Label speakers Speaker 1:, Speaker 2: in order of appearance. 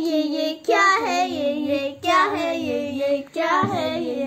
Speaker 1: ये ये क्या है? ये ये क्या है? ये ये क्या है? ये